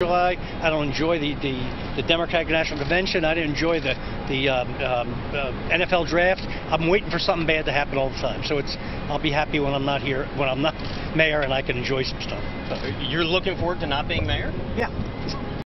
July. I don't enjoy the, the, the Democratic National Convention. I didn't enjoy the the um, um, uh, NFL draft. I'm waiting for something bad to happen all the time. So it's I'll be happy when I'm not here, when I'm not mayor, and I can enjoy some stuff. You're looking forward to not being mayor? Yeah.